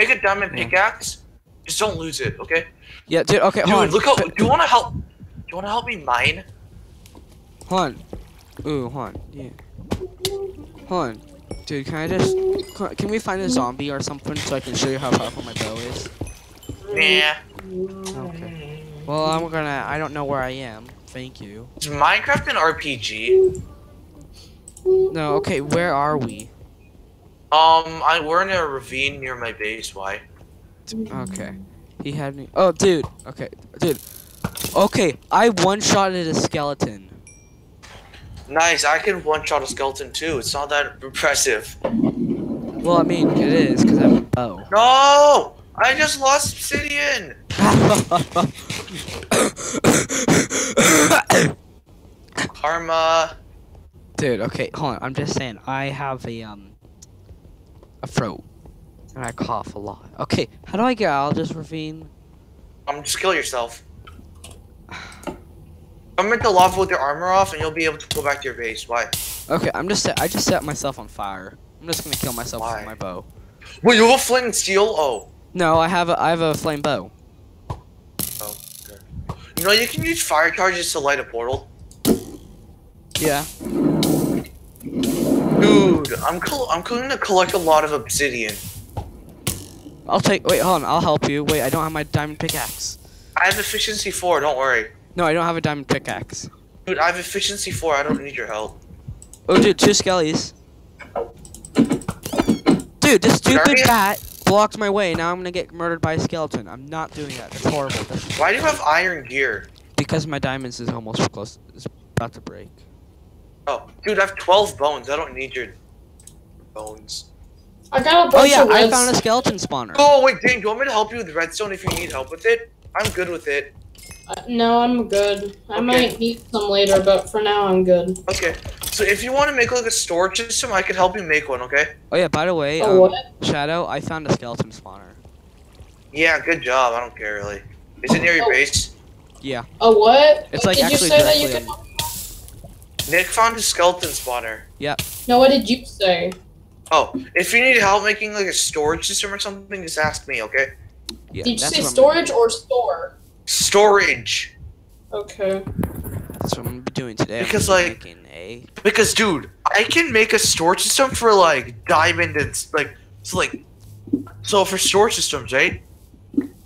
make a diamond Yeah. pickaxe. Just don't lose it, okay? Yeah, dude. Okay, Dude, hold on. look how. Do you want to help? Do you want to help me mine? Hold on. Ooh, hold on. Yeah. Hold on. Dude, can I just... can- Can we find a zombie or something so I can show you how powerful my bow is? Yeah. Okay. Well, I'm gonna... I don't know where I am. Thank you. Is Minecraft an RPG? No, okay, where are we? Um, I we're in a ravine near my base. Why? Okay. He had me... Oh, dude. Okay, dude. Okay, I one-shotted a skeleton. Nice. I can one shot a skeleton too. It's not that impressive. Well, I mean, it is, because I have a bow. No! I just lost obsidian. Karma. Dude, okay, hold on. I'm just saying, I have a um a throat, and I cough a lot. Okay, how do I get out of this ravine? Um, just kill yourself. Come into lava with your armor off, and you'll be able to go back to your base. Why? Okay, I'm just. I just set myself on fire. I'm just gonna kill myself Why? with my bow. Wait, you have a flint and steel? Oh. No, I have a I have a flame bow. Oh. Okay. You know you can use fire charges to light a portal. Yeah. Dude, I'm I'm going to collect a lot of obsidian. I'll take. Wait, hold on. I'll help you. Wait, I don't have my diamond pickaxe. I have efficiency four. Don't worry. No, I don't have a diamond pickaxe. Dude, I have efficiency four. I don't need your help. Oh, dude, two skellies. Dude, this stupid bat blocked my way. Now I'm gonna get murdered by a skeleton. I'm not doing that. That's horrible. That's Why do you have iron gear? because my diamonds is almost close. Is about to break. Oh, dude, I have 12 bones. I don't need your bones. I got a bunch Oh yeah, of I found a skeleton spawner. Oh, wait, Dane, do you want me to help you with redstone if you need help with it? I'm good with it. Uh, no, I'm good. I Okay. might need some later, but for now I'm good. Okay, so if you want to make like a storage system, I could help you make one, okay? Oh yeah, by the way, Oh, um, what? Shadow, I found a skeleton spawner. Yeah, good job. I don't care really. Is it near your Oh. base? Yeah. Oh, what? It's, like, did you say that you directly could... Nick found a skeleton spawner. Yep. No, what did you say? Oh, if you need help making like a storage system or something, just ask me, okay? Yeah. did you say storage or store? Storage. Okay. That's what I'm gonna be doing today. I'm Because, like- making a. Because, dude, I can make a storage system for like diamond and like so like so for storage systems, right?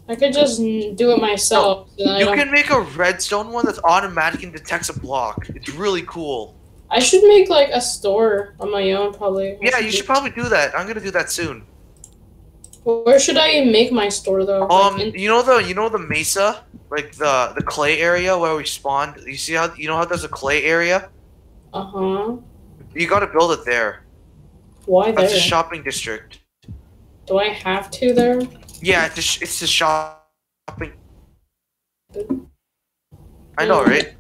I could just do it myself. so then I, You can make a redstone one that's automatic and detects a block. It's really cool. I should make like a store on my own, probably. Yeah, you should probably do that. I'm gonna do that soon. Where should I make my store though? Um, Like, you know the you know the mesa, like the the clay area where we spawned. You see how you know how there's a clay area? uh-huh. You gotta build it there. Why there? That's a shopping district. Do I have to there? Yeah, it's a, it's a shopping. I know, right?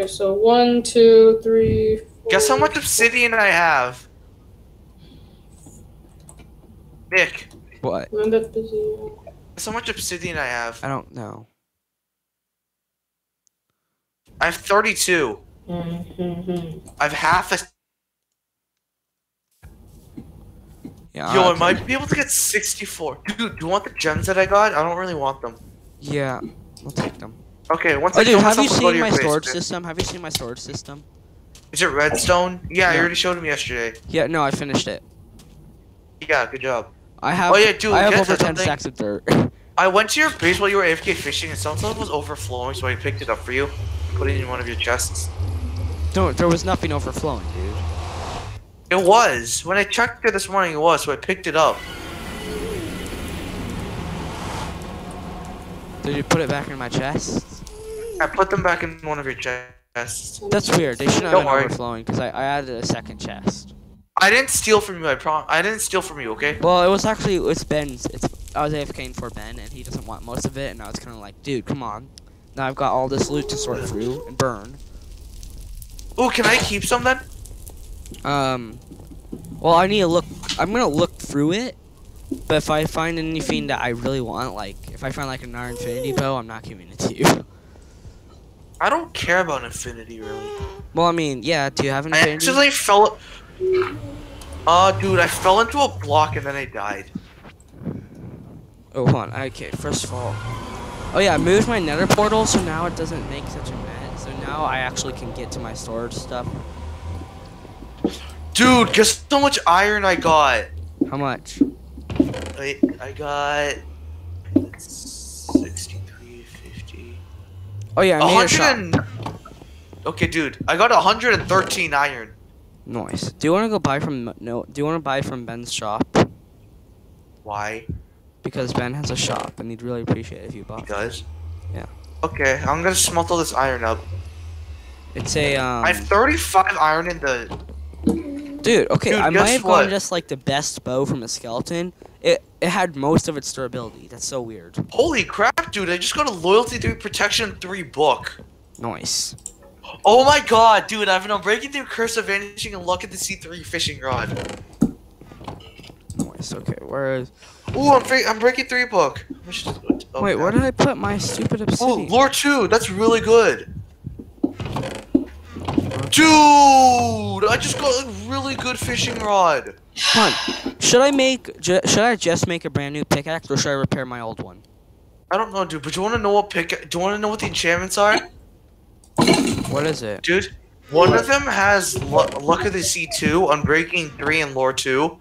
Okay, so one, two, three. Four. Guess how much obsidian I have? Nick, What? I'm a bit busy. guess how much obsidian I have? I don't know. I have 32. Mm-hmm. I have half a. Yeah. Yo, I might be able to get 64. Dude, do you want the gems that I got? I don't really want them. Yeah. I'll take them. Okay, once Oh, I dude, have you myself, I'll go to seen my storage basement. system? Have you seen my storage system? Is it redstone? Yeah, you already showed him yesterday. Yeah. No, I finished it. Yeah, good job. I have. Oh, yeah, dude, I have over ten something? stacks of dirt. I went to your base while you were AFK fishing and some stuff was overflowing, so I picked it up for you. Put it in one of your chests. no, there was nothing overflowing, dude. It was. When I checked it this morning, it was, so I picked it up. Did you put it back in my chest? I put them back in one of your chests. That's weird. They shouldn't have Don't been worry. overflowing because I, I added a second chest. I didn't steal from you, I prom- I didn't steal from you, okay? Well, it was actually it's Ben's. It's I was AFKing for Ben, and he doesn't want most of it, and I was kind of like, dude, come on. Now I've got all this loot to sort through and burn. Ooh, can I keep some then? Um, well, I need to look. I'm gonna look through it, but if I find anything that I really want, like if I find like an iron infinity bow, I'm not giving it to you. I don't care about infinity, really. well, I mean, yeah. Do you have an I infinity? actually fell. Uh, dude, I fell into a block and then I died. Oh, hold on. Okay, first of all. Oh yeah, I moved my nether portal, so now it doesn't make such a mess. So now I actually can get to my storage stuff. Dude, guess how much iron I got? How much? Wait, I got 63, 50. Oh yeah, I made a shop. 100 and... Okay, dude, I got 113 iron. Nice. Do you want to go buy from no? Do you want to buy from Ben's shop? Why? Because Ben has a shop, and he'd really appreciate it if you bought. Because? Yeah. Okay, I'm gonna smelt all this iron up. It's a um. I have 35 iron in the. Dude, okay, Dude, I might have what? gotten just like the best bow from a skeleton. It had most of its durability. That's so weird. Holy crap, dude! I just got a loyalty 3 protection 3 book. Nice. Oh my god, dude! I have an unbreaking through curse of vanishing and luck of the sea 3 fishing rod. Nice. Okay, where is? Ooh, I'm, Unbreaking 3 book. Should- oh, Wait, where did I put my stupid Oh, lure 2. That's really good. Dude, I just got a really good fishing rod. Hold on. Should I make? Should I just make a brand new pickaxe, or should I repair my old one? I don't know, dude, but you want to know what pick? Do you want to know what the enchantments are, What is it? dude? One of them has Lu- Luck of the Sea 2, Unbreaking 3, and Lure 2.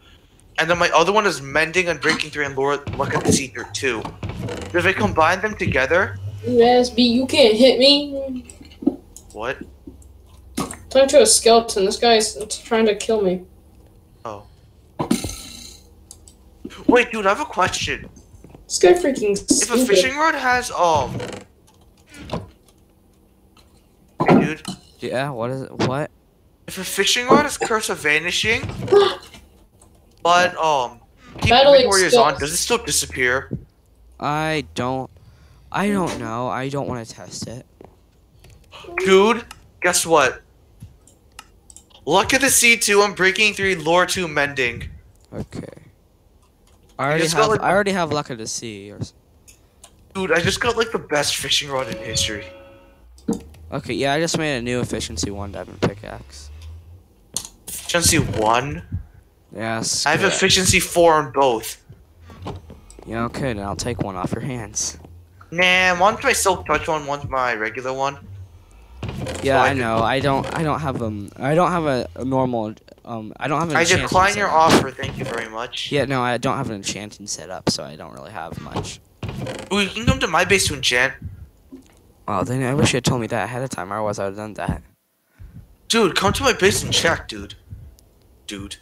And then my other one is Mending, Unbreaking 3, and Lure Luck of the Sea 2. If I combine them together, USB, you can't hit me. what? Talk to a skeleton. This guy's trying to kill me. Oh. Wait, dude, I have a question. This guy freaking If a fishing rod has, um... Hey, dude. Yeah. What is it? What? If a fishing rod is Curse of Vanishing, but, um... Keep Battle inventory is on, does it still disappear? I don't. I don't know. I don't want to test it. Dude, guess what? Luck of the Sea 2, Unbreaking 3, Lure 2, Mending. Okay. I already just got, have. like, I already have luck of the sea. Or... Dude, I just got like the best fishing rod in history. Okay. Yeah, I just made a new efficiency one diamond pickaxe. Efficiency 1? Yes. I have good. efficiency 4 on both. Yeah. Okay. Then I'll take one off your hands. Nah, one's my Silk Touch one, one's my regular one. Yeah, I know. I don't. I don't have um. I don't have a, a normal. Um. I don't have an. I decline your offer, thank you very much. Yeah. No, I don't have an enchanting set up, so I don't really have much. Ooh, you can come to my base to enchant. Oh, then I wish you had told me that ahead of time. Otherwise, I would have done that. Dude, come to my base and check, dude. Dude.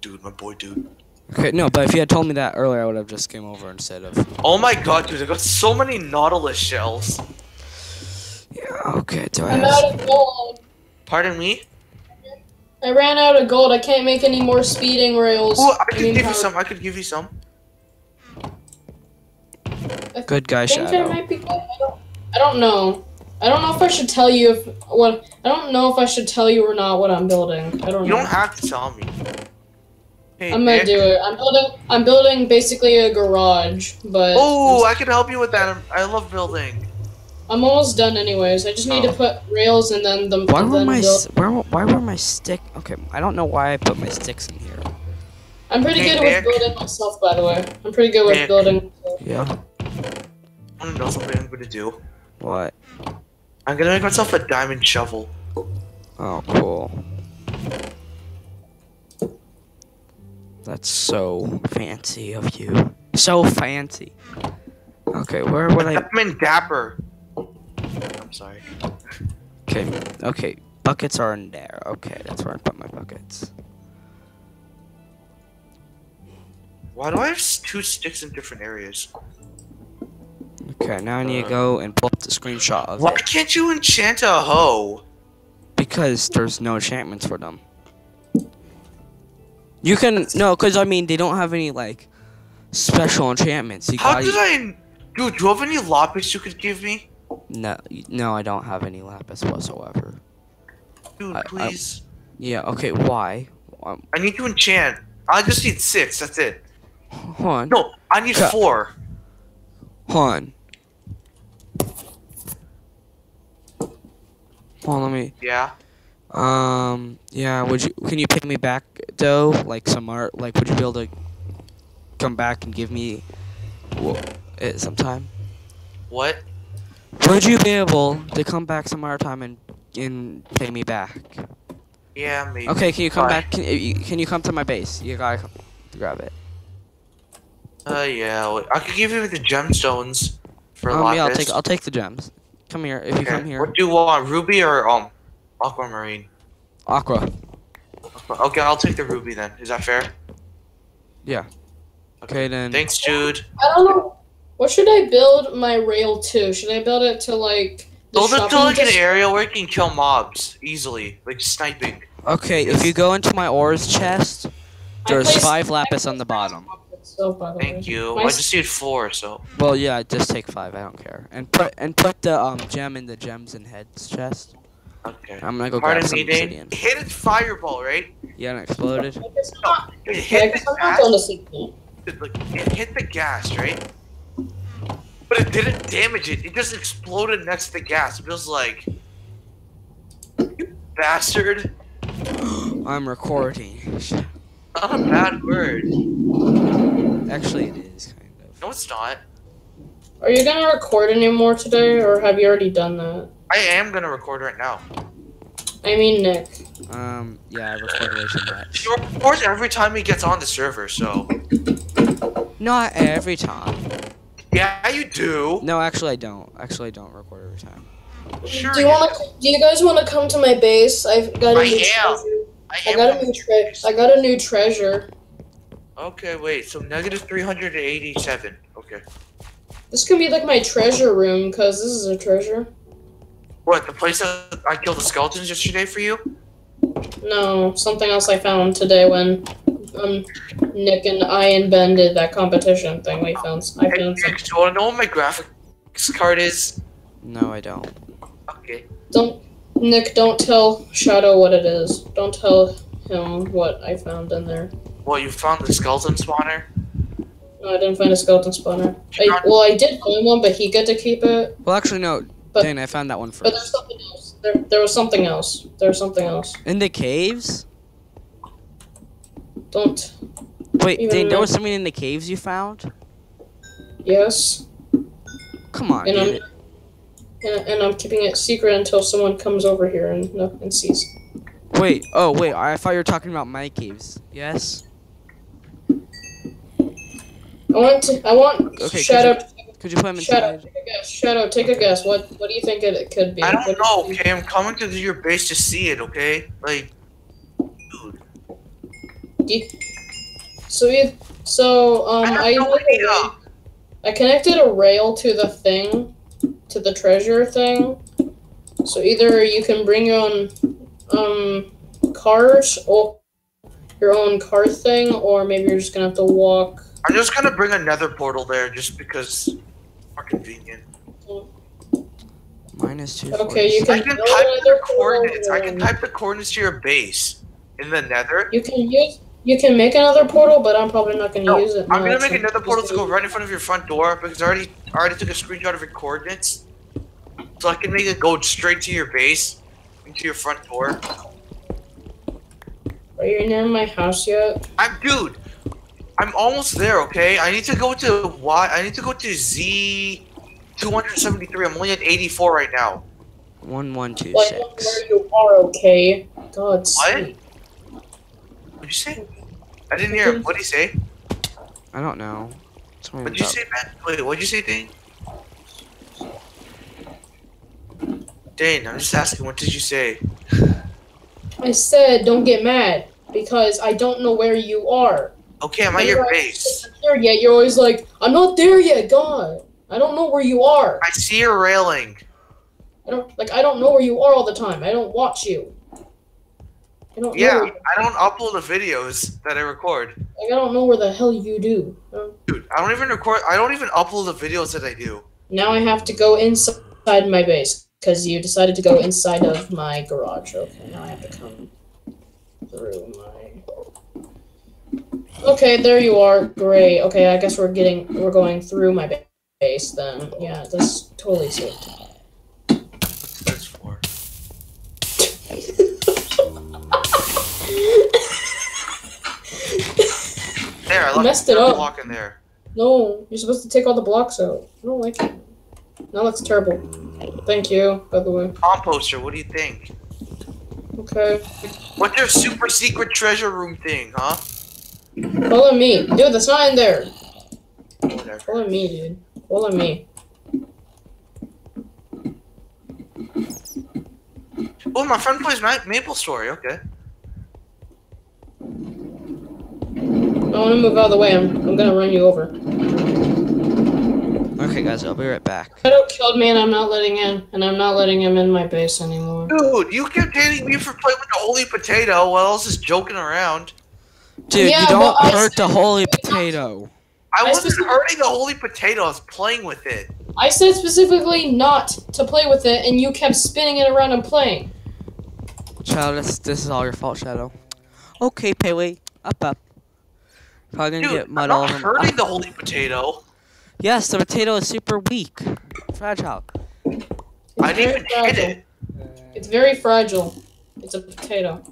Dude, my boy, dude. Okay. No, but if you had told me that earlier, I would have just came over instead of. Oh my god, dude, I got so many Nautilus shells. Yeah. Okay. Do I I'm have? out of gold. Pardon me? I ran out of gold. I can't make any more speeding rails. Ooh, I could mean, give you some, I could give you some. Good guy, I think I Shadow. might be good. I don't, I don't know. I don't know if I should tell you if what. I don't know if I should tell you or not what I'm building. I don't You know. don't have to tell me. Hey, I'm gonna Nick. do it. I'm building. I'm building basically a garage, but Oh, I could help you with that. I love building. I'm almost done anyways. I just need Oh. to put rails and then the. Why were my where why were my stick? Okay, I don't know why I put my sticks in here. I'm pretty Hey, good Nick. with building myself, by the way. I'm pretty good with Nick. building. myself. Yeah. I want to know something I'm gonna do. What? I'm gonna make myself a diamond shovel. Oh, cool. That's so fancy of you. So fancy. Okay, where would I? I'm in dapper. I'm sorry. Okay, okay. Buckets are in there. Okay, that's where I put my buckets. Why do I have two sticks in different areas? Okay, now I need to uh. go and pull up the screenshot of Why it can't you enchant a hoe? because there's no enchantments for them. You can no, cause I mean they don't have any like special enchantments. You How gotta did I? Dude, do you have any lapis you could give me? No, no, I don't have any lapis whatsoever. Dude, I- I- please. Yeah, okay, why? Um, I need to enchant. I just need six. That's it. hold on, No, I need Cut. four. hold on. Hold on, let me. Yeah. Um, yeah, would you? Can you pick me back though? Like some art? Like, would you be able to come back and give me it sometime. What? Would you be able to come back some other time and and pay me back? Yeah, maybe. Okay, can you come Why? back? Can you, can you come to my base? You gotta come to grab it. Uh, yeah. wait, I could give you the gemstones for Um, lapis. yeah, I'll take I'll take the gems. Come here. If you come here, What do you want, ruby or um, aquamarine? Aqua. Okay, I'll take the ruby then. Is that fair? Yeah. Okay then. Thanks, Jude. I don't know. What should I build my rail to? Should I build it to like the Build it to like an area where you can kill mobs easily, like sniping. Okay, if you go into my ores chest, there's five lapis on the bottom. So, by the way. Thank you. My I just need four, so. Well, yeah, just take five. I don't care. And put and put the um gem in the gems and heads chest. Okay. I'm gonna go grab some me, Dane. obsidian. Hit its fireball, right? Yeah, and it exploded. I not, It hit guess the gas. going to sleep now. It, like, it hit the gas, right? But it didn't damage it. It just exploded next to the gas. It was like, you bastard. I'm recording. Not a bad word. Actually, it is kind of. No, it's not. Are you gonna record anymore today, or have you already done that? I am gonna record right now. I mean, Nick. Um, yeah, I record way too much. He records every time he gets on the server, so. Not every time. Yeah, you do. No, actually, I don't. Actually, I don't record every time. Sure. Do you want to? Do you guys want to come to my base? I've got a I new am. treasure. I, I am got a new the tre- I got a new treasure. Okay, wait. So negative 387. Okay. This can be like my treasure room, cause this is a treasure. What, the place that I killed the skeletons yesterday for you? No, something else I found today when um Nick and I and Ben did that competition thing. We found. I Hey, found some. Nick, do you want to know what my graphics card is? No, I don't. Okay. Don't Nick. Don't tell Shadow what it is. Don't tell him what I found in there. Well, you found the skeleton spawner? No, I didn't find a skeleton spawner. I, well, I did find one, but he got to keep it. Well, actually, no. But- Dane, I found that one first. But there's something else. There, there was something else. There was something else. In the caves? Don't. Wait, Even Dane, there was something in the caves you found? Yes. Come on, And I'm, and, and I'm keeping it secret until someone comes over here and and sees. Wait, oh, wait, I thought you were talking about my caves. Yes? I want to. I want Okay, Shadow. Could you put him Shadow, inside? take a guess. Shadow, take a guess. What What do you think it, it could be? I don't What know, you okay? I'm coming to your base to see it, okay? Like, dude. do you- So you, so um, I I no idea. I connected a rail to the thing, to the treasure thing. So either you can bring your own um cars or your own car thing, or maybe you're just gonna have to walk. I'm just gonna bring another portal there just because more convenient. Minus two. Okay, you can. I can can type the coordinates. I can type the coordinates to your base in the nether. You can use. You can make another portal, but I'm probably not gonna No, use it. I'm gonna make another portal to go right in front of your front door because I already I already took a screenshot of your coordinates. So I can make it go straight to your base, into your front door. Are you near my house yet? I'm dude. I'm almost there. Okay, I need to go to Y. I need to go to Z. 273. I'm only at 84 right now. One, one, two, Well, I know six. where you are, okay? God What? sake. What'd you say? I didn't hear. him. What'd he say? I don't know. What'd you about- say, man? Wait, what'd you say, Dane? Dane, I'm just asking. What did you say? I said don't get mad because I don't know where you are. Okay, I'm at your I base. say There yet? You're always like, I'm not there yet, God. I don't know where you are. I see your railing. I don't like. I don't know where you are all the time. I don't watch you. I don't Yeah, know. I don't upload the videos that I record. Like, I don't know where the hell you do. Dude, I don't even record. I don't even upload the videos that I do. Now I have to go inside my base because you decided to go inside of my garage. Okay, now I have to come through my. Okay, there you are. Great. Okay, I guess we're getting we're going through my base then. Yeah, that's totally safe. What's this for? There, I left Messed it up. block in there. No, you're supposed to take all the blocks out. I don't like it. That looks terrible. Thank you, by the way. Composter, what do you think? Okay. What's your super secret treasure room thing, huh? Follow me. Dude, that's not in there. Whatever. Follow me, dude. Follow me. Oh, my friend plays Ma- Maple Story. Okay. Want to move out of the way. I'm, I'm gonna run you over. Okay, guys, I'll be right back. Shadow killed me and I'm not letting in, and I'm not letting him in my base anymore. Dude, you kept hating me for playing with the holy potato while I was just joking around. Dude, Yeah, you don't hurt the holy potato. I I wasn't specific- hurting the holy potato. I was playing with it. I said specifically not to play with it, and you kept spinning it around and playing. Shadow, this, this is all your fault, Shadow. Okay, Pele, up, up. Probably gonna Dude, get I'm mud all not over. hurting the holy potato. Yes, the potato is super weak, fragile. It's I didn't very even hit it. It's very fragile. It's a potato.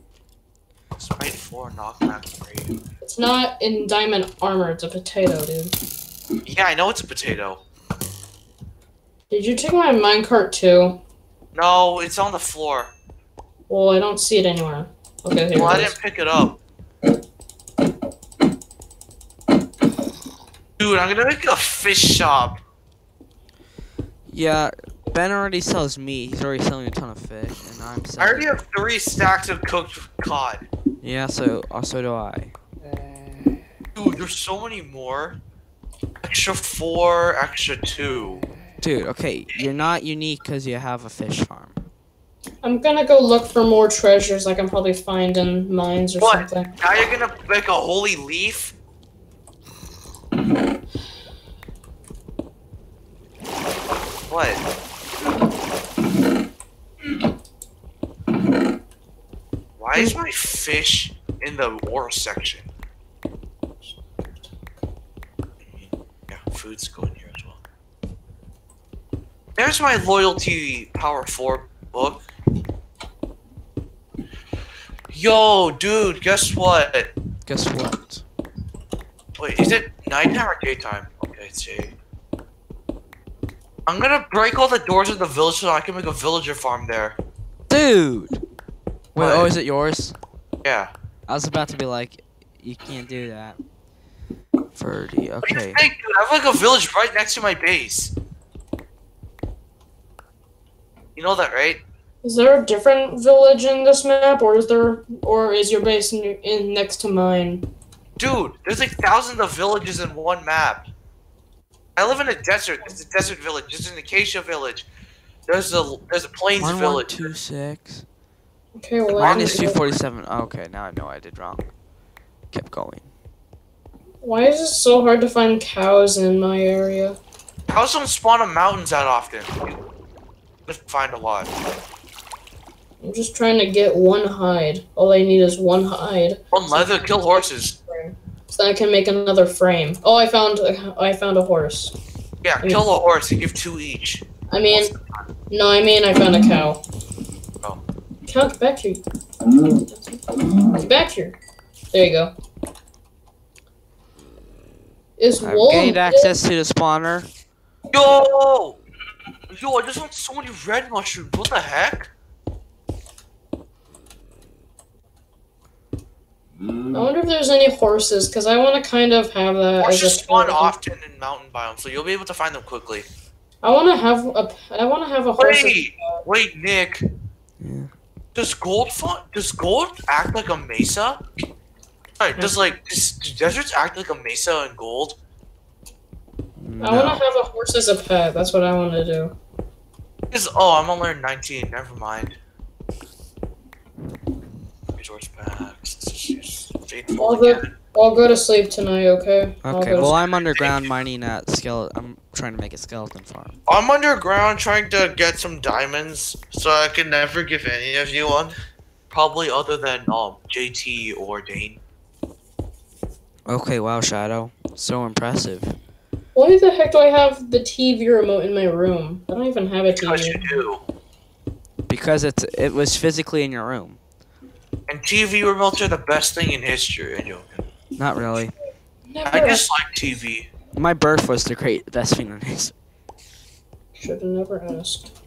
Smite four, knockback three. It's not in diamond armor. It's a potato, dude. Yeah, I know it's a potato. Did you take my minecart too? No, it's on the floor. Well, I don't see it anywhere. Okay, here Well, I didn't pick it up. Dude, I'm gonna make a fish shop. Yeah, Ben already sells meat. He's already selling a ton of fish, and I'm selling. I already have three stacks of cooked cod. Yeah, so uh, so do I. Dude, there's so many more. Extra four, extra two. Dude, okay, you're not unique because you have a fish farm. I'm gonna go look for more treasures I can probably find in mines or What? something. Now you're gonna make a holy leaf? What? Why is my fish in the war section? Yeah, food's going here as well. There's my loyalty power 4 book. Yo, dude, guess what? Guess what? Wait, is it nighttime or daytime? Okay, it's day. I'm gonna break all the doors of the village so I can make a villager farm there. Dude! Wait, What? oh, is it yours? Yeah. I was about to be like, you can't do that. Verdi, What okay. think, dude? I have like a village right next to my base. You know that, right? Is there a different village in this map, or is there, or is your base in, in next to mine? Dude, there's like thousands of villages in one map. I live in a desert. There's a desert village. There's an acacia village. There's a there's a plains One one village. two six. Okay, well, Mine is two forty seven. Oh, okay, now I know I did wrong. Kept going. Why is it so hard to find cows in my area? Cows don't spawn on mountains that often. You find a lot. I'm just trying to get one hide. All I need is one hide, One leather, kill horses. So I can make another frame. Oh, I found, I found a horse. Yeah, kill a horse and give two each. I mean, no, I mean I found a cow. Oh. Cow, get back here. Mm-hmm. Get back here. There you go. Is I've wool gained access to the spawner. Yo! Yo, I just found so many red mushrooms. What the heck? Mm. I wonder if there's any horses, because I want to kind of have that as Horses a spawn often in mountain biomes, so you'll be able to find them quickly. I want to have a. I want to have a horse. Wait, wait, Nick. Yeah. Does gold fun? Does gold act like a mesa? Sorry, does like does, do deserts act like a mesa in gold? I want to have a horse as a pet. That's what I want to do. Is oh, I'm only 19. Never mind. Resource packs. Faithful All good. again. I'll go to sleep tonight. Okay. Okay, well. I'm underground mining at skeleton. I'm trying to make a skeleton farm. I'm underground trying to get some diamonds, so I can never give any of you one. Probably other than um JT or Dane. Okay, wow, Shadow. So impressive. Why the heck do I have the TV remote in my room? I don't even have a Because you do. Because it's it was physically in your room. And TV remotes are the best thing in history. I'm joking. Not really. Never. I just like TV. My birth was to create Vespine on his. Should have never asked.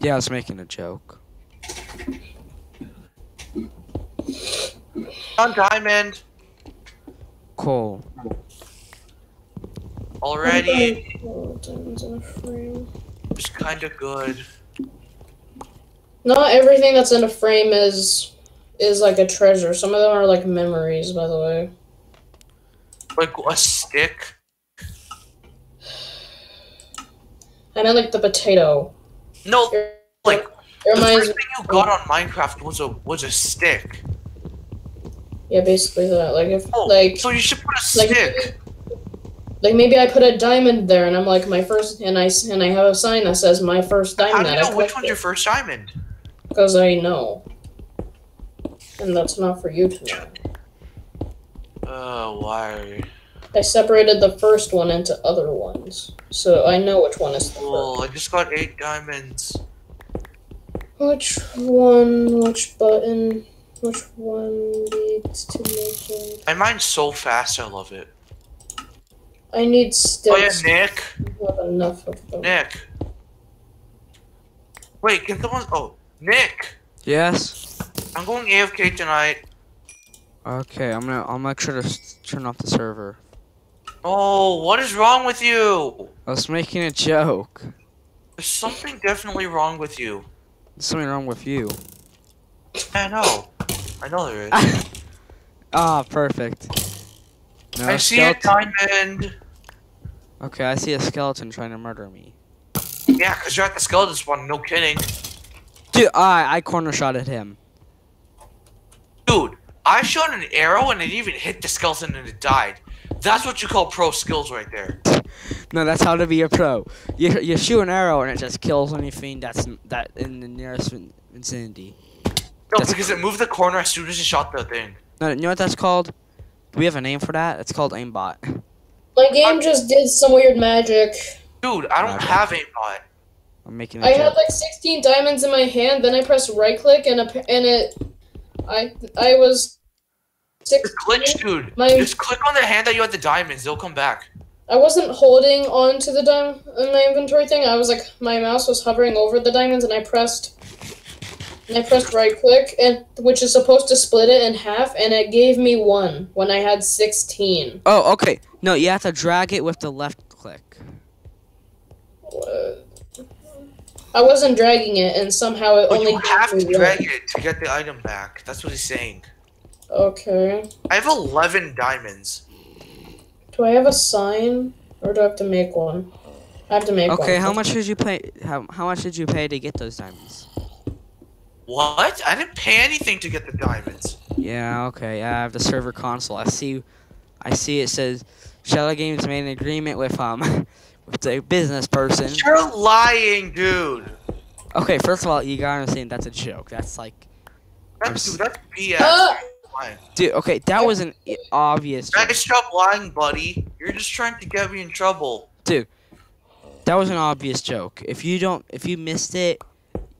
Yeah, I was making a joke. On diamond Cool. already. Oh, diamonds in a frame. It's kind of good. Not everything that's in a frame is is like a treasure. Some of them are like memories, by the way. Like a stick. And I like the potato. No, It like it the first thing you got on Minecraft was a was a stick. yeah, basically that. Like if Oh, like so you should put a like stick. like maybe I put a diamond there, and I'm like my first, and I and I have a sign that says my first diamond. How do you know which one's your first diamond? Because I know. And that's not for you to know. Oh, why? I separated the first one into other ones. So I know which one is the Well, I just got eight diamonds. Which one, which button, which one needs to make it? I mine so fast, I love it. I need sticks. Oh yeah. Nick. I have enough of them. Nick. Wait, get the one oh Nick. Yes. I'm going AFK tonight. Okay, I'm gonna. I'll make sure to turn off the server. Oh, what is wrong with you? I was making a joke. There's something definitely wrong with you. There's something wrong with you. I know. I know there is. Ah, perfect. No, I see a diamond. Okay, I see a skeleton trying to murder me. Yeah, because you're at the skeleton spawn, no kidding. Dude, I I corner shot at him. Dude, I shot an arrow and it even hit the skeleton and it died. That's what you call pro skills right there. No, that's how to be a pro. You you shoot an arrow and it just kills anything that's that in the nearest vin- vicinity. No, That's- because it moved the corner as soon as you shot the thing. No, you know what that's called? Do we have a name for that? It's called aimbot. My game just did some weird magic. Dude, I don't Okay. have aimbot. I'm making a I joke. I had like 16 diamonds in my hand, then I pressed right click and a, and it I I was six Just glitch, dude. My- Just click on the hand that you had the diamonds. They'll come back. I wasn't holding on to the diamond in uh, my inventory thing. I was like my mouse was hovering over the diamonds and I pressed and I pressed right click and which is supposed to split it in half and it gave me one when I had 16. Oh, okay. No, you have to drag it with the left click. What? I wasn't dragging it and somehow it But only you have me to drag one. it to get the item back. That's what he's saying. Okay. I have 11 diamonds. Do I have a sign or do I have to make one? I have to make one. Okay, how much did you pay? How how much did you pay to get those diamonds? What? I didn't pay anything to get the diamonds. Yeah, okay. I have the server console. I see, I see. It says Shadow Games made an agreement with um with a business person. You're lying, dude. Okay, first of all, you gotta understand that's a joke. That's like, That's, dude, that's BS. Ah! Dude. Okay, that was an obvious. Joke. Nice job lying, buddy. You're just trying to get me in trouble. Dude, that was an obvious joke. If you don't, if you missed it,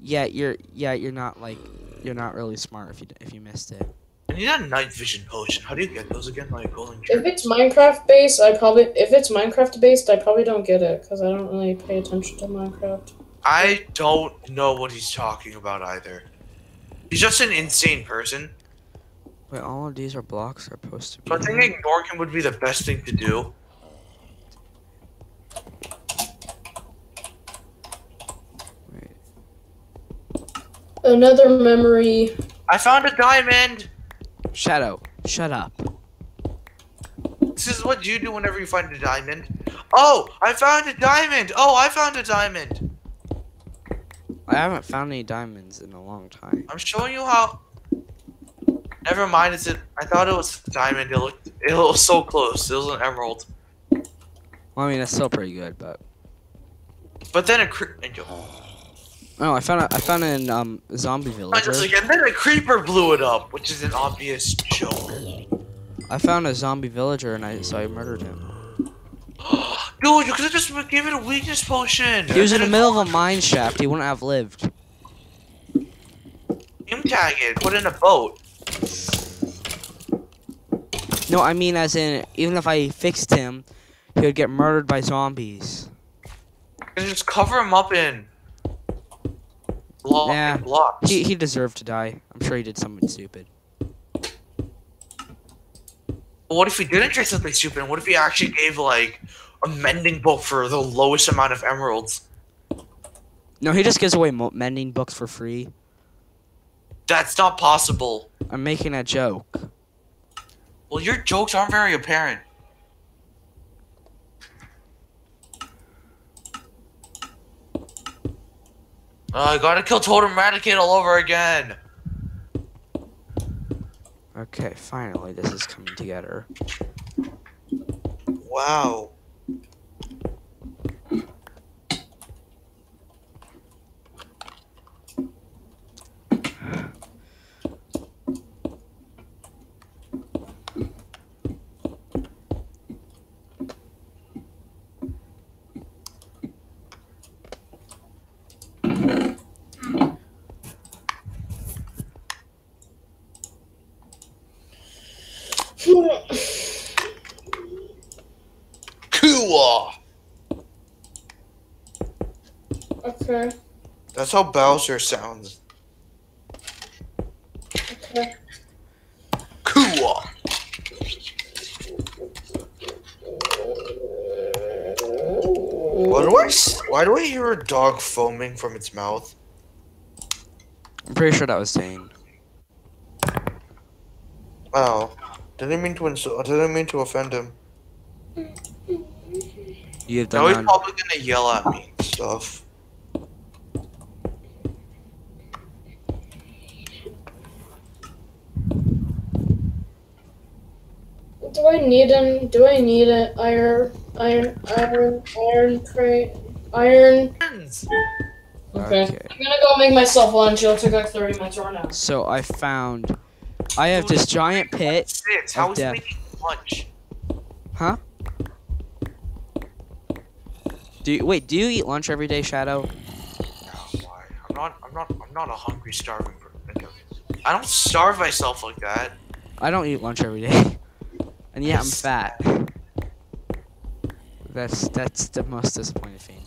yeah, you're yeah, you're not like, you're not really smart if you if you missed it. I need a night vision potion. How do you get those again? Like golden If it's Minecraft based, I probably if it's Minecraft based, I probably don't get it because I don't really pay attention to Minecraft. I don't know what he's talking about either. He's just an insane person. Wait, all of these are blocks are supposed to be. So I think ignoring him would be the best thing to do. Wait. Another memory. I found a diamond. Shadow, shut up. This is what you do whenever you find a diamond. Oh, I found a diamond. Oh, I found a diamond. I haven't found any diamonds in a long time. I'm showing you how. Never mind. It's a. I thought it was a diamond. It looked. It was so close. It was an emerald. Well, I mean, that's still pretty good, but. But then a. Cre- and yo- Oh, I found a, I found an um zombie I villager. and then a creeper blew it up, which is an obvious joke. I found a zombie villager and I so I murdered him. Dude, you could have just given it a weakness potion. He was in the middle of a mine shaft. He wouldn't have lived. Name tag it. Put in a boat. No, I mean as in even if I fixed him, he would get murdered by zombies. And just cover him up in block Nah. blocks. He he deserved to die. I'm sure he did something stupid. What if he didn't try something stupid? What if he actually gave like a mending book for the lowest amount of emeralds? No, he just gives away mo- mending books for free. That's not possible. I'm making a joke. Well, your jokes aren't very apparent. Uh, I gotta kill Totem Eradicate all over again. Okay, finally this is coming together. Wow. Cool. Okay. That's how Bowser sounds. Okay. Cool. Why do I? s- Why do I hear a dog foaming from its mouth? I'm pretty sure that was Dane. Wow. Didn't mean to insult. Didn't mean to offend him. You have Now he's probably gonna yell at me and stuff. Need an? Do I need an iron, iron, iron, iron crate, iron? Okay. Okay. I'm gonna go make myself lunch. It'll take like 30 minutes right now. So I found. I have this giant pit. Six. How of is he death. making lunch? Huh? Do you, wait? Do you eat lunch every day, Shadow? No, why? I'm not. I'm not. I'm not a hungry, starving person. I don't starve myself like that. I don't eat lunch every day, and yeah, I'm fat. That's that's the most disappointing thing.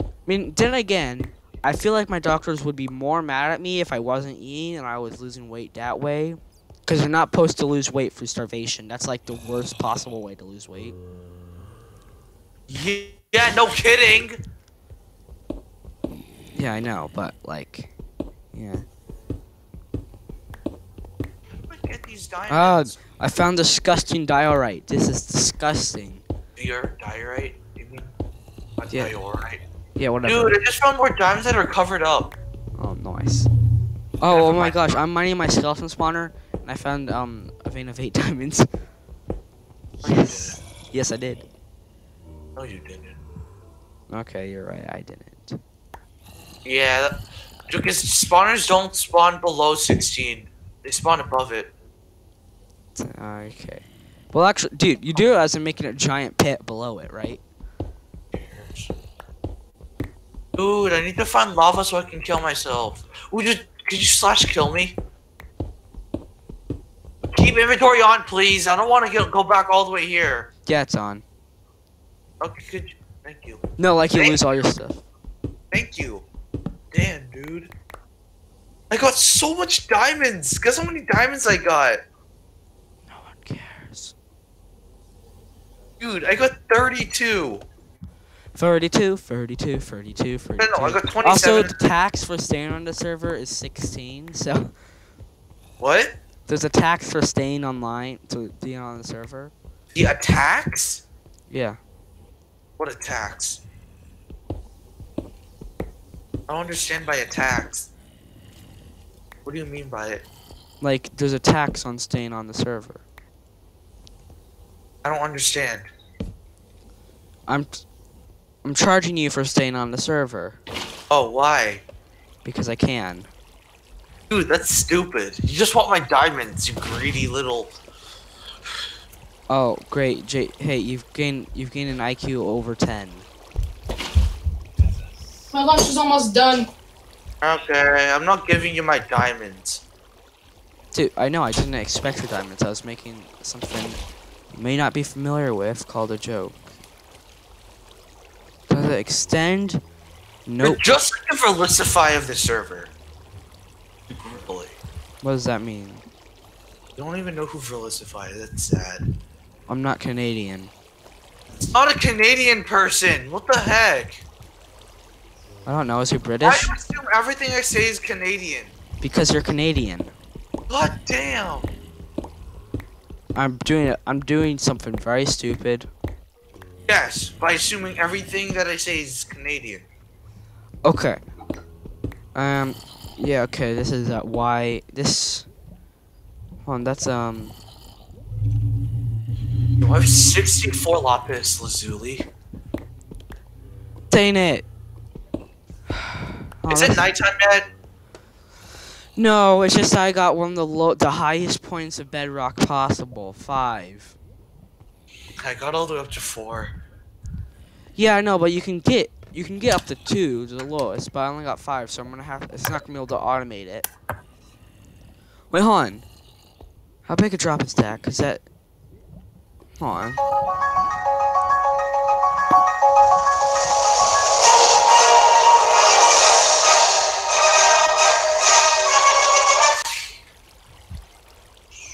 I mean, then again, I feel like my doctors would be more mad at me if I wasn't eating and I was losing weight that way. Because you're not supposed to lose weight through starvation. That's like the worst possible way to lose weight. Yeah. Yeah. No kidding. Yeah, I know, but like, yeah. Where do I get these Ah, diamonds? I found disgusting diorite. This is disgusting. Your diorite? You mean? Not Yeah. diorite. Yeah, whatever. Dude, I just found more diamonds that are covered up. Oh, nice. Oh, oh my gosh, I'm mining my skeleton spawner, and I found um a vein of eight diamonds. You Yes. Yes, I did. No, you didn't. Okay, you're right. I didn't. Yeah, because spawners don't spawn below 16. They spawn above it. Okay. Well, actually, dude, you do it as in making a giant pit below it, right? Dude, I need to find lava so I can kill myself. Ooh, just could you slash kill me? Keep inventory on, please. I don't want to go back all the way here. Yeah, it's on. Okay, good. Thank you. No, like you Thank lose all your stuff. Thank you. Damn, dude. I got so much diamonds. Guess how many diamonds I got? No one cares. Dude, I got 32. 32, 32, 32, 32. No, I got 27. Also, the tax for staying on the server is 16, so What? there's a tax for staying online to being on the server. The attacks? Yeah. What attacks? I don't understand by attacks. What do you mean by it? Like, there's a tax on staying on the server. I don't understand. I'm I'm charging you for staying on the server Oh, why? because I can. Dude, that's stupid. You just want my diamonds, you greedy little. Oh, great. J- hey, you've gained you've gained an IQ over 10. My lunch is almost done. Okay, I'm not giving you my diamonds. Dude, I know I didn't expect your diamonds. I was making something you may not be familiar with called a joke. Does it extend. You're Nope. just looking for listify of the server. Really. What does that mean? You don't even know who Villicify is. That's sad. I'm not Canadian. It's not a Canadian person. What the heck? I don't know. Is he British? I assume everything I say is Canadian. Because you're Canadian. God damn. I'm doing it. I'm doing something very stupid. Yes, by assuming everything that I say is Canadian. Okay. Um. Yeah. Okay. This is uh, why this. Hold on. That's um. I have 64 lapis lazuli. Dang it. Oh, Is it nighttime yet? No, it's just I got one of the low, the highest points of bedrock possible. Five. I got all the way up to four. Yeah, I know, but you can get you can get up to two, to the lowest, but I only got five, so I'm gonna have. It's not gonna be able to automate it. Wait, hold on. How big a drop is that? Cause that. Hold on.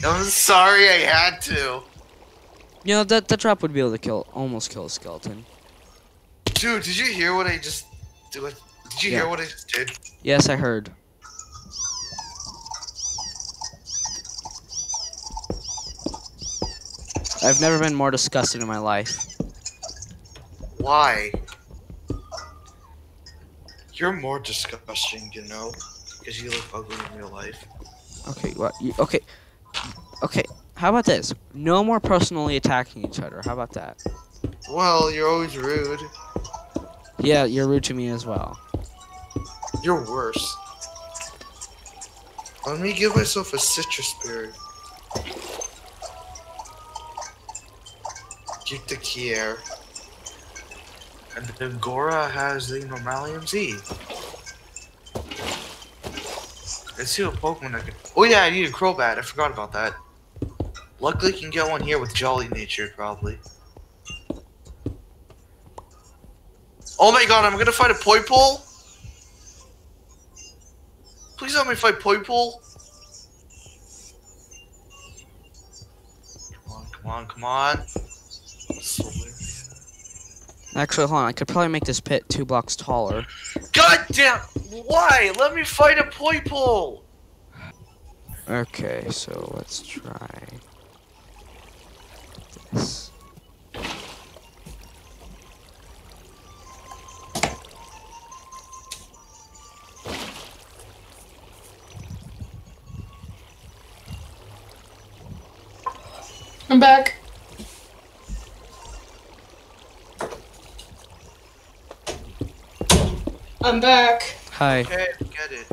I'm sorry I had to. You know that that drop would be able to kill, almost kill a skeleton. Dude, did you hear what I just did? Did you Yeah. hear what I just did? Yes, I heard. I've never been more disgusted in my life. Why? You're more disgusting, you know, because you look ugly in real life. Okay, what? You, okay, okay. How about this? No more personally attacking each other. How about that? Well, you're always rude. Yeah, you're rude to me as well. You're worse. Let me give myself a Sitrus berry. Keep the Kier. And the Gora has the Normalium Z. Let's see what Pokemon I can. Oh yeah, I need a Crobat. I forgot about that. Luckily, you can get one here with Jolly Nature, probably. Oh my god, I'm gonna fight a Poipole? Please let me fight Poipole. Come on, come on, come on. Actually, hold on. I could probably make this pit two blocks taller. God damn! Why? Let me fight a Poipole! Okay, so let's try I'm back. I'm back. Hi. Okay, get it.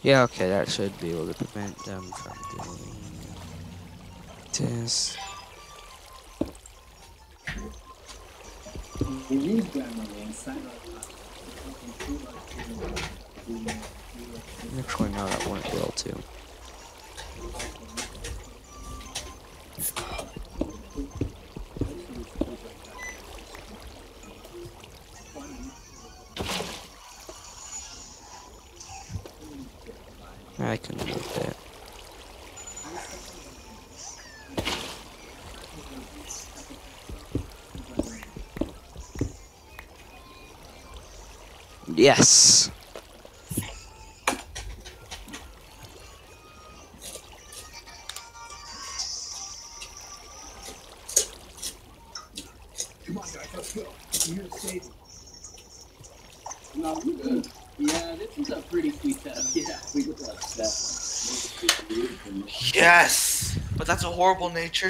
Yeah, okay, that should be able to prevent them from doing this. Actually, no, that wouldn't be able to. I can move that. Yes. Yes! But that's a horrible nature,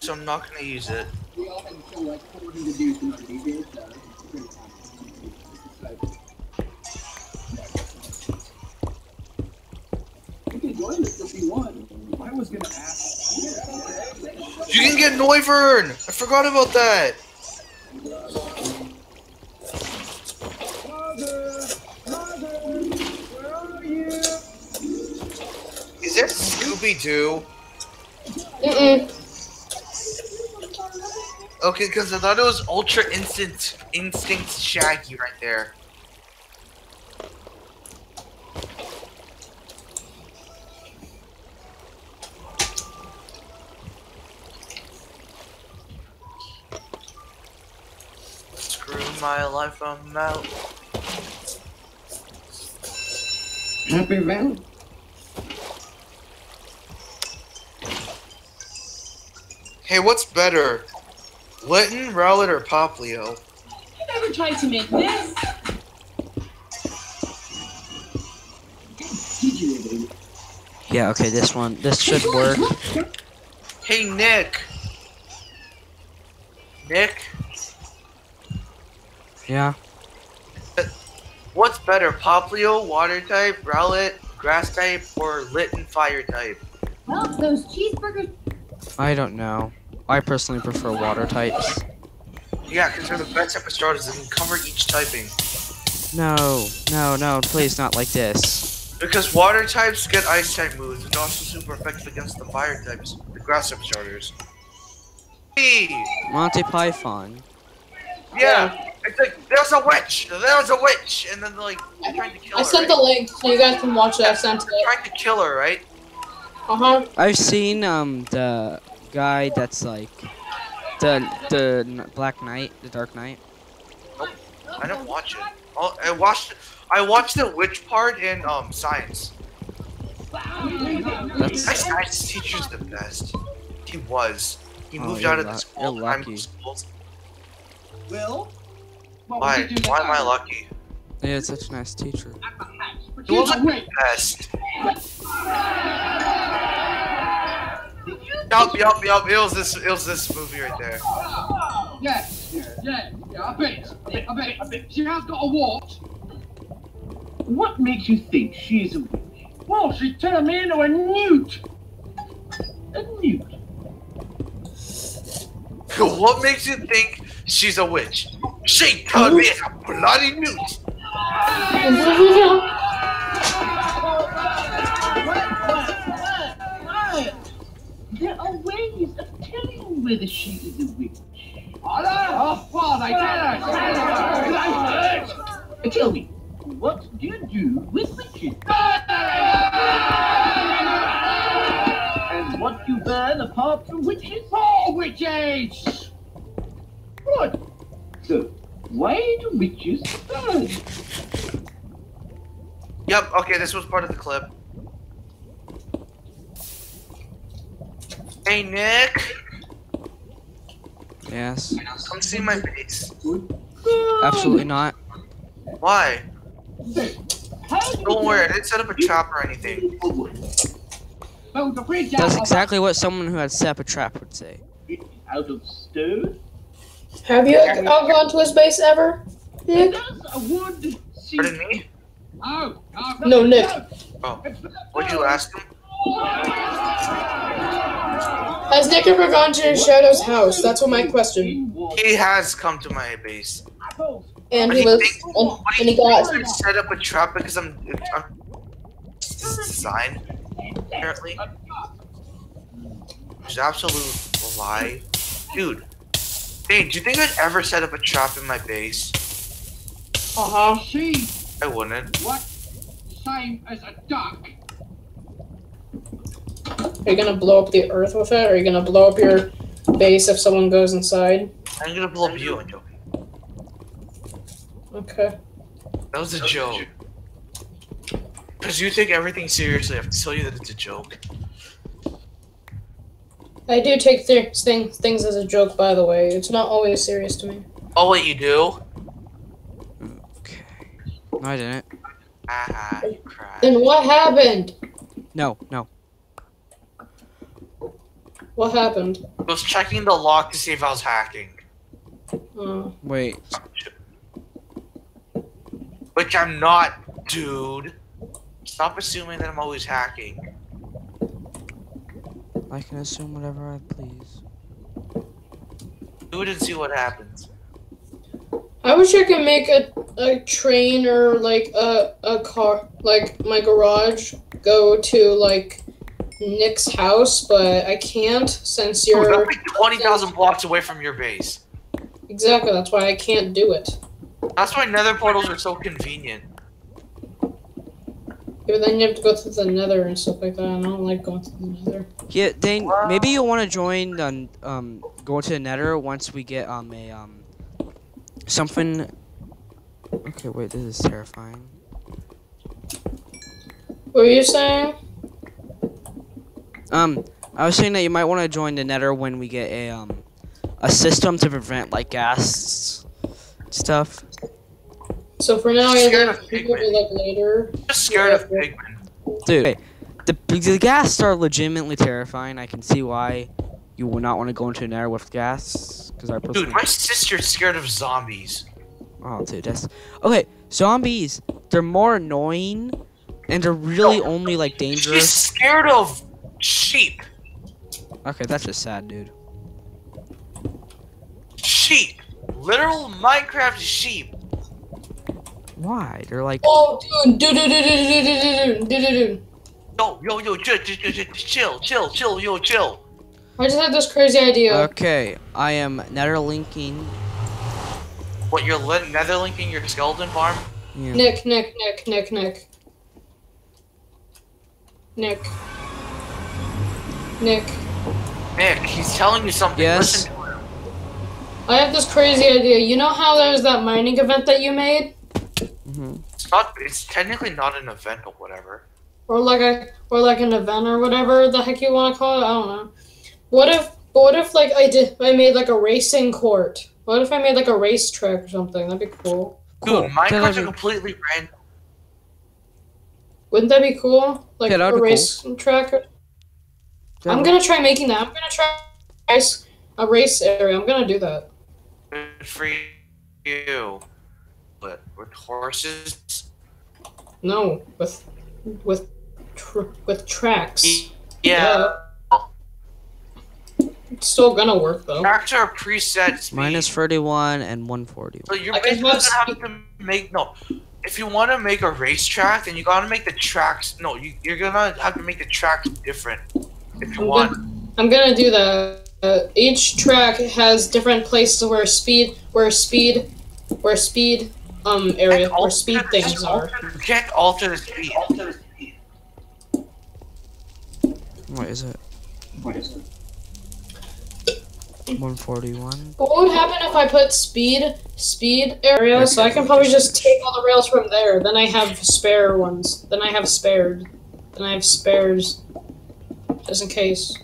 so I'm not gonna use it. We all had to kill like 400 dudes in our DJs, so it's pretty common. You can join if you want. I was gonna ask. You can get Noivern! I forgot about that! Mother! Mother! Where are you? Is there Scooby Doo? Mm-mm. Okay, because I thought it was Ultra Instant Instinct Shaggy right there. Screw my life, I'm out. Happy Val? Hey, what's better? Litten, Rowlet, or Poplio? You never tried to make this. Did you? Yeah, okay, this one. This should work. Hey, Nick! Nick, Yeah. what's better, Poplio, Water type, Rowlet, Grass type, or Litten, Fire type? Well, those cheeseburgers. I don't know. I personally prefer water types. Yeah, because they're the best type of starters that can cover each typing. No, no, no, please not like this. Because water types get ice type moves, and also super effective against the fire types, the grass type starters. Hey! Monty Python. Yeah! It's like, there's a witch! There's a witch! And then, like, they're trying to kill I her. I sent right? the link so you guys can watch it. I sent They're it. trying to kill her, right? Uh huh. I've seen um the guy that's like the the Black Knight, the Dark Knight. I didn't watch it. Oh, I watched I watched the witch part in um science. My That's science teacher's the best. He was. He Oh, moved you're out of the school. you're I'm lucky. schools. Will? Why? would you do Why am I lucky? He had such a nice teacher. At the hatch. But He wasn't wait. the best. Yup, yup, yup. It was this. It was this movie right there. Yeah, yeah, yeah, yeah, I bet. I bet, I bet, I bet. She has got a wart. What makes you think she's a witch? Well, she turned me into a newt. A newt? what makes you think she's a witch? She turned me into a bloody newt. telling whether she is a witch. Oh, well, they did it. Tell me, what do you do with witches? And what do you burn apart from witches? Oh, witches! Good. So, why do witches burn? Yep. Okay, this was part of the clip. Hey Nick, Yes. come see my face. Absolutely not. Why? Do Don't worry, I didn't set up a trap or anything. Build a bridge out That's exactly what someone who had set up a trap would say. Out of stone? Have you all gone to his base ever? Nick? Does a wood see Pardon me? Oh, oh, No, Nick. Oh, what'd you ask him? Oh, Has Nick ever gone to Shadow's house? That's what my question. in? He has come to my base. And But he he lives, thinks- and, But and he got. set up a trap because I'm, I'm design apparently. Which is absolute lie, dude. Hey, do you think I'd ever set up a trap in my base? Uh huh. She I wouldn't. what? Same as a duck. Are you gonna blow up the earth with it? Or are you gonna blow up your base if someone goes inside? I'm gonna blow up you. I'm joking. Okay. That was a joke. Because you take everything seriously, I have to tell you that it's a joke. I do take th- thing- things as a joke, by the way. It's not always serious to me. Oh, wait, you do? Okay. No, I didn't. Ah, you cried. Then what happened? No, no. What happened? I was checking the lock to see if I was hacking. Uh, Wait. Which I'm not, dude. Stop assuming that I'm always hacking. I can assume whatever I please. Do it and see what happens. I wish I could make a, a train or like a, a car, like my garage, go to like Nick's house, but I can't since you're that's like 20,000 blocks away from your base. exactly. That's why I can't do it. That's why nether portals are so convenient. But then you have to go through the Nether and stuff like that. and I don't like going through the Nether. Yeah, Dane, maybe you'll want to join the um go to the Nether once we get um a um something. Okay, wait, this is terrifying. What were you saying? Um, I was saying that you might want to join the Nether when we get a um a system to prevent like gas stuff. So for now, Scared you're of going to go pigmen. like later. Just scared of pigmen. Dude, okay, the the gas are legitimately terrifying. I can see why you would not want to go into an Nether with gas because I personally. Dude, my sister's scared of zombies. Oh, dude, that's okay. Zombies, they're more annoying, and they're really only like dangerous. She's dangerous. scared of sheep. Okay, that's just sad, dude. Sheep. Literal Minecraft sheep. Why? They're like, Oh, dude, dude, dude, dude, dude, dude, dude, dude, dude. Yo, yo, yo, chill, chill, chill, chill, chill, chill, yo, chill. I just had this crazy idea. okay, I am nether linking. What, you're netherlinking your skeleton farm? Yeah. Nick, Nick, Nick, Nick, Nick. Nick. Nick. Nick, he's telling you something. Yes? Listen to him. I have this crazy idea. You know how there's that mining event that you made? Mm -hmm. It's not. It's technically not an event or whatever. Or like a or like an event or whatever the heck you want to call it? I don't know. What if what if like I did I made like a racing court? What if I made like a racetrack or something? That'd be cool. Cool. Dude, Minecraft's That'd a completely random. Wouldn't that be cool? Like Yeah, that'd a be cool. race track. I'm gonna try making that. I'm gonna try race a race area. I'm gonna do that. Good for you. But with horses. No, with with tr- with tracks. Yeah. It's still gonna work though. Tracks are preset speed. Minus 31 and 140. So you're I basically gonna have to make no. If you want to make a racetrack, then you gotta make the tracks. No, you, you're gonna have to make the tracks different. If you I'm want. gonna, I'm gonna do that. Uh, each track has different places where speed, where speed, where speed, um, area, where speed things are. You can't alter the speed. What is it? 141. But what would happen if I put speed, speed area? So I can probably just take all the rails from there. Then I have spare ones. Then I have spared. Then I have spares, just in case.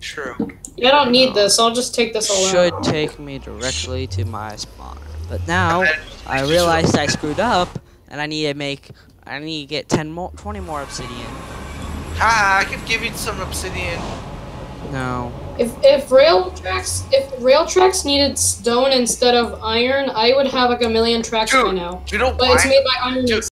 True. Yeah, I don't need this. I'll just take this all Should out. take me directly to my spawner. But now, I realized I screwed up, and I need to make, I need to get 10 more, 20 more obsidian. Ah, I can give you some obsidian. No. If if rail tracks if rail tracks needed stone instead of iron, I would have like a million tracks by Dude, now. You know But it's made by iron Dude, and